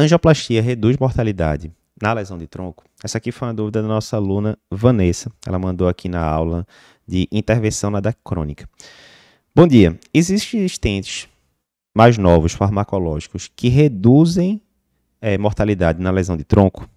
Angioplastia reduz mortalidade na lesão de tronco? Essa aqui foi uma dúvida da nossa aluna Vanessa. Ela mandou aqui na aula de intervenção na DEC crônica. Bom dia. Existem estentes mais novos farmacológicos que reduzem é, mortalidade na lesão de tronco?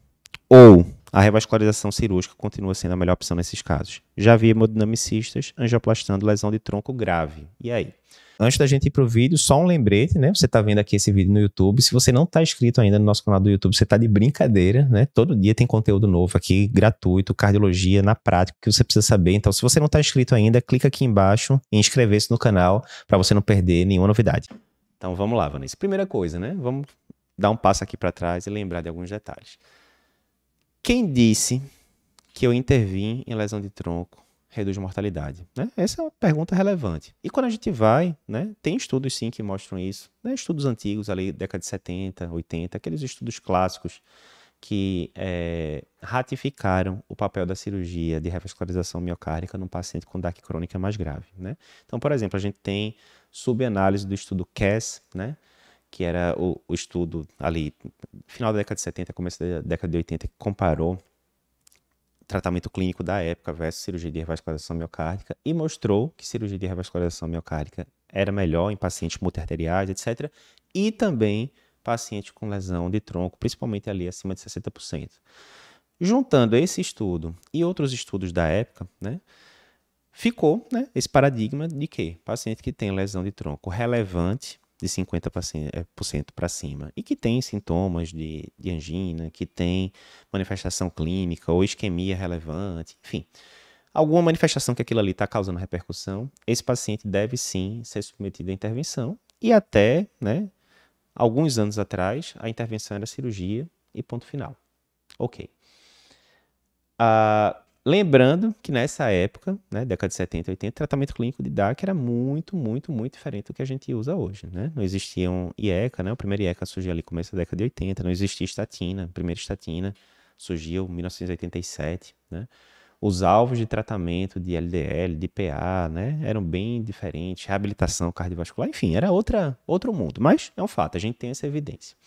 Ou a revascularização cirúrgica continua sendo a melhor opção nesses casos? Já vi hemodinamicistas angioplastando lesão de tronco grave. E aí? Antes da gente ir para o vídeo, só um lembrete, né? Você está vendo aqui esse vídeo no YouTube. Se você não está inscrito ainda no nosso canal do YouTube, você está de brincadeira, né? Todo dia tem conteúdo novo aqui, gratuito, cardiologia na prática, que você precisa saber. Então, se você não está inscrito ainda, clica aqui embaixo em inscrever-se no canal para você não perder nenhuma novidade. Então, vamos lá, Vanessa. Primeira coisa, né? Vamos dar um passo aqui para trás e lembrar de alguns detalhes. Quem disse que eu intervim em lesão de tronco reduz mortalidade? Né? Essa é uma pergunta relevante. E quando a gente vai, né, tem estudos sim que mostram isso, né, estudos antigos, ali, década de 70, 80, aqueles estudos clássicos que é, ratificaram o papel da cirurgia de revascularização miocárdica num paciente com DAC crônica mais grave. Né? Então, por exemplo, a gente tem subanálise do estudo CAS, né, que era o, o, estudo ali, final da década de 70, começo da década de 80, que comparou tratamento clínico da época versus cirurgia de revascularização miocárdica e mostrou que cirurgia de revascularização miocárdica era melhor em pacientes multiarteriais, etc. E também pacientes com lesão de tronco, principalmente ali acima de 60%. Juntando esse estudo e outros estudos da época, né, ficou né, esse paradigma de que paciente que tem lesão de tronco relevante de 50% para cima e que tem sintomas de, de angina, que tem manifestação clínica ou isquemia relevante, enfim, alguma manifestação que aquilo ali está causando repercussão, esse paciente deve sim ser submetido à intervenção e até, né, alguns anos atrás, a intervenção era cirurgia e ponto final. Ok. Uh, Lembrando que nessa época, né, década de 70, 80, o tratamento clínico de DAC era muito, muito, muito diferente do que a gente usa hoje. Né? Não existia um IECA, né? o primeiro IECA surgiu ali no começo da década de 80, não existia estatina, a primeira estatina surgiu em 1987. Né? Os alvos de tratamento de LDL, de PA, né, eram bem diferentes, reabilitação cardiovascular, enfim, era outra, outro mundo. Mas é um fato, a gente tem essa evidência.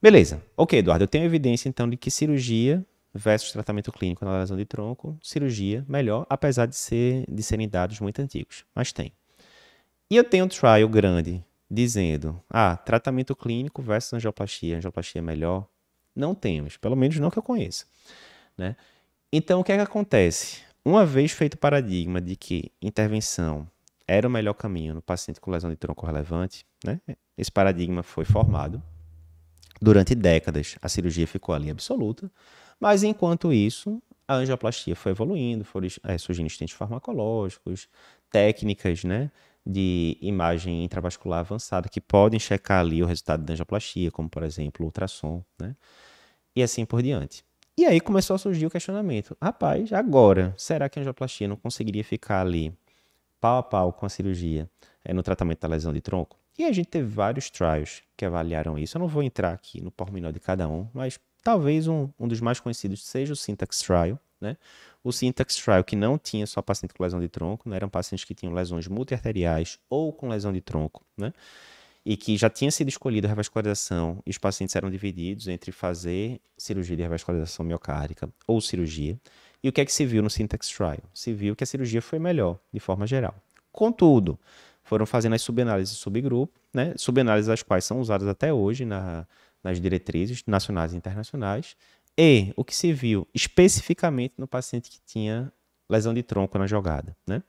Beleza. Ok, Eduardo, eu tenho evidência então de que cirurgia versus tratamento clínico na lesão de tronco, cirurgia melhor, apesar de, ser, de serem dados muito antigos, mas tem. E eu tenho um trial grande dizendo, ah, tratamento clínico versus angioplastia, angioplastia é melhor? Não temos, pelo menos não que eu conheça. Né? Então, o que é que acontece? Uma vez feito o paradigma de que intervenção era o melhor caminho no paciente com lesão de tronco relevante, né? esse paradigma foi formado. Durante décadas, a cirurgia ficou ali absoluta, mas enquanto isso, a angioplastia foi evoluindo, foram é, surgindo estentes farmacológicos, técnicas né, de imagem intravascular avançada que podem checar ali o resultado da angioplastia, como por exemplo ultrassom, né? E assim por diante. E aí começou a surgir o questionamento: rapaz, agora, será que a angioplastia não conseguiria ficar ali pau a pau com a cirurgia é, no tratamento da lesão de tronco? E a gente teve vários trials que avaliaram isso. Eu não vou entrar aqui no pormenor de cada um, mas Talvez um, um dos mais conhecidos seja o Syntax Trial. Né? O Syntax Trial, que não tinha só paciente com lesão de tronco, né? eram pacientes que tinham lesões multiarteriais ou com lesão de tronco, né? e que já tinha sido escolhida a revascularização, e os pacientes eram divididos entre fazer cirurgia de revascularização miocárdica ou cirurgia. E o que é que se viu no Syntax Trial? Se viu que a cirurgia foi melhor, de forma geral. Contudo, foram fazendo as subanálises subgrupo, né? subanálises as quais são usadas até hoje na, nas diretrizes nacionais e internacionais, e o que se viu especificamente no paciente que tinha lesão de tronco na jogada. Né?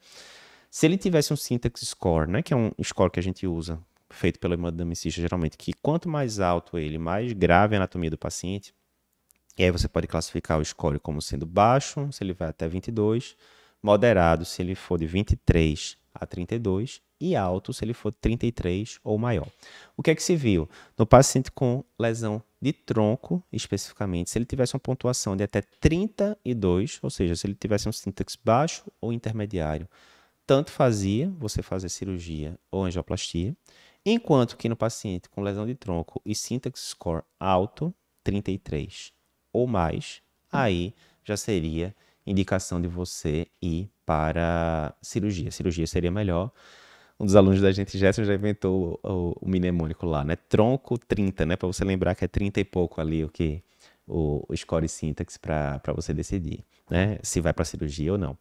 Se ele tivesse um syntax score, né, que é um score que a gente usa, feito pelo hemodinamicista geralmente, que quanto mais alto ele, mais grave a anatomia do paciente, e aí você pode classificar o score como sendo baixo, se ele vai até 22, moderado, se ele for de 23 a 32, e alto se ele for 33 ou maior. O que é que se viu? No paciente com lesão de tronco, especificamente, se ele tivesse uma pontuação de até 32, ou seja, se ele tivesse um sintaxe baixo ou intermediário, tanto fazia você fazer cirurgia ou angioplastia, enquanto que no paciente com lesão de tronco e sintaxe score alto, 33 ou mais, aí já seria indicação de você ir para cirurgia. Cirurgia seria melhor um dos alunos da gente, Gerson, já inventou o, o, mnemônico lá, né? Tronco 30, né? Para você lembrar que é 30 e pouco ali o que o, o score sintaxe para você decidir, né? Se vai para cirurgia ou não.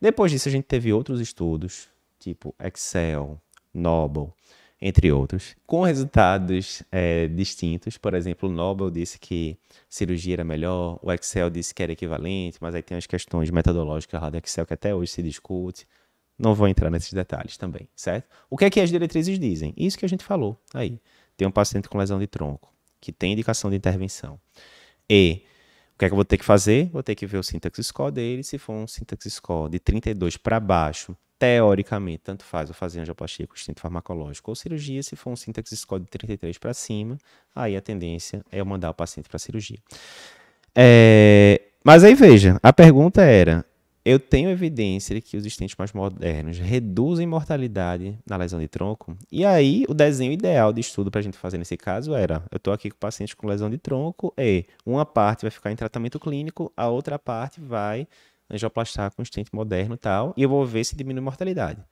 Depois disso, a gente teve outros estudos, tipo Excel, Noble, entre outros, com resultados é, distintos. Por exemplo, o Nobel disse que cirurgia era melhor, o Excel disse que era equivalente, mas aí tem as questões metodológicas lá do Excel que até hoje se discute. Não vou entrar nesses detalhes também, certo? O que é que as diretrizes dizem? Isso que a gente falou aí. Tem um paciente com lesão de tronco, que tem indicação de intervenção. E o que é que eu vou ter que fazer? Vou ter que ver o syntax score dele. Se for um syntax score de 32 para baixo, teoricamente, tanto faz eu fazer angioplastia com instinto farmacológico ou cirurgia, se for um sintaxe score de 33 para cima, aí a tendência é eu mandar o paciente para cirurgia. É, mas aí veja, a pergunta era: eu tenho evidência de que os estentes mais modernos reduzem mortalidade na lesão de tronco? E aí, o desenho ideal de estudo para a gente fazer nesse caso era: eu estou aqui com pacientes com lesão de tronco, e uma parte vai ficar em tratamento clínico, a outra parte vai angioplastar com estente moderno e tal, e eu vou ver se diminui mortalidade.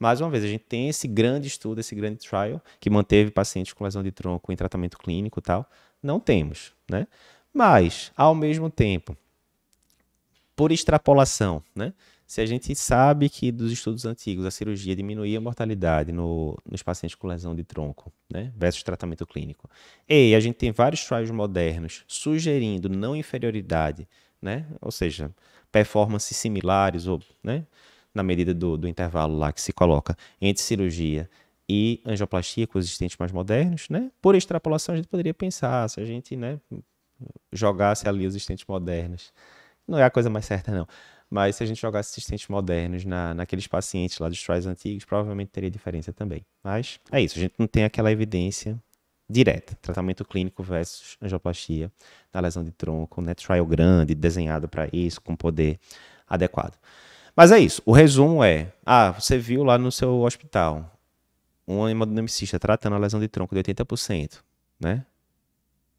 Mais uma vez, a gente tem esse grande estudo, esse grande trial, que manteve pacientes com lesão de tronco em tratamento clínico e tal. Não temos, né? Mas, ao mesmo tempo, por extrapolação, né? Se a gente sabe que dos estudos antigos a cirurgia diminuía a mortalidade no, nos pacientes com lesão de tronco, né, versus tratamento clínico, e a gente tem vários trials modernos sugerindo não inferioridade, né, ou seja, performances similares, ou, né, na medida do, do intervalo lá que se coloca entre cirurgia e angioplastia com os existentes mais modernos, né? Por extrapolação, a gente poderia pensar, se a gente, né, jogasse ali os existentes modernos, não é a coisa mais certa, não. Mas se a gente jogasse assistentes modernos na, naqueles pacientes lá dos trials antigos, provavelmente teria diferença também. Mas é isso, a gente não tem aquela evidência direta, tratamento clínico versus angioplastia na lesão de tronco, né? Trial grande, desenhado para isso, com poder adequado. Mas é isso. O resumo é: ah, você viu lá no seu hospital um hemodinamicista tratando a lesão de tronco de 80%, né?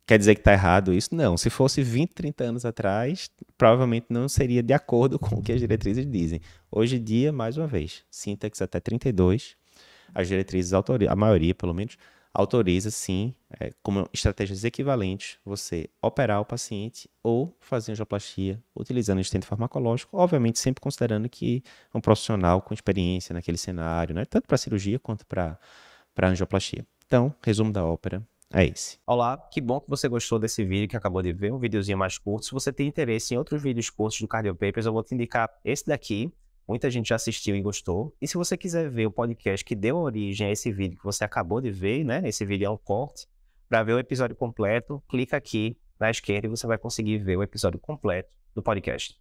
Quer dizer que está errado isso? Não. Se fosse 20, 30 anos atrás, provavelmente não seria de acordo com o que as diretrizes dizem. Hoje em dia, mais uma vez, sintaxe até 32, as diretrizes, a maioria pelo menos, autoriza, sim, é, como estratégias equivalentes, você operar o paciente ou fazer angioplastia utilizando estente farmacológico, obviamente sempre considerando que é um profissional com experiência naquele cenário, né, tanto para cirurgia quanto para angioplastia. Então, resumo da ópera é esse. Olá, que bom que você gostou desse vídeo que acabou de ver, um videozinho mais curto. Se você tem interesse em outros vídeos curtos do Cardio Papers, eu vou te indicar esse daqui, Muita gente já assistiu e gostou. E se você quiser ver o podcast que deu origem a esse vídeo que você acabou de ver, né? Esse vídeo é um corte. Para ver o episódio completo, clica aqui na esquerda e você vai conseguir ver o episódio completo do podcast.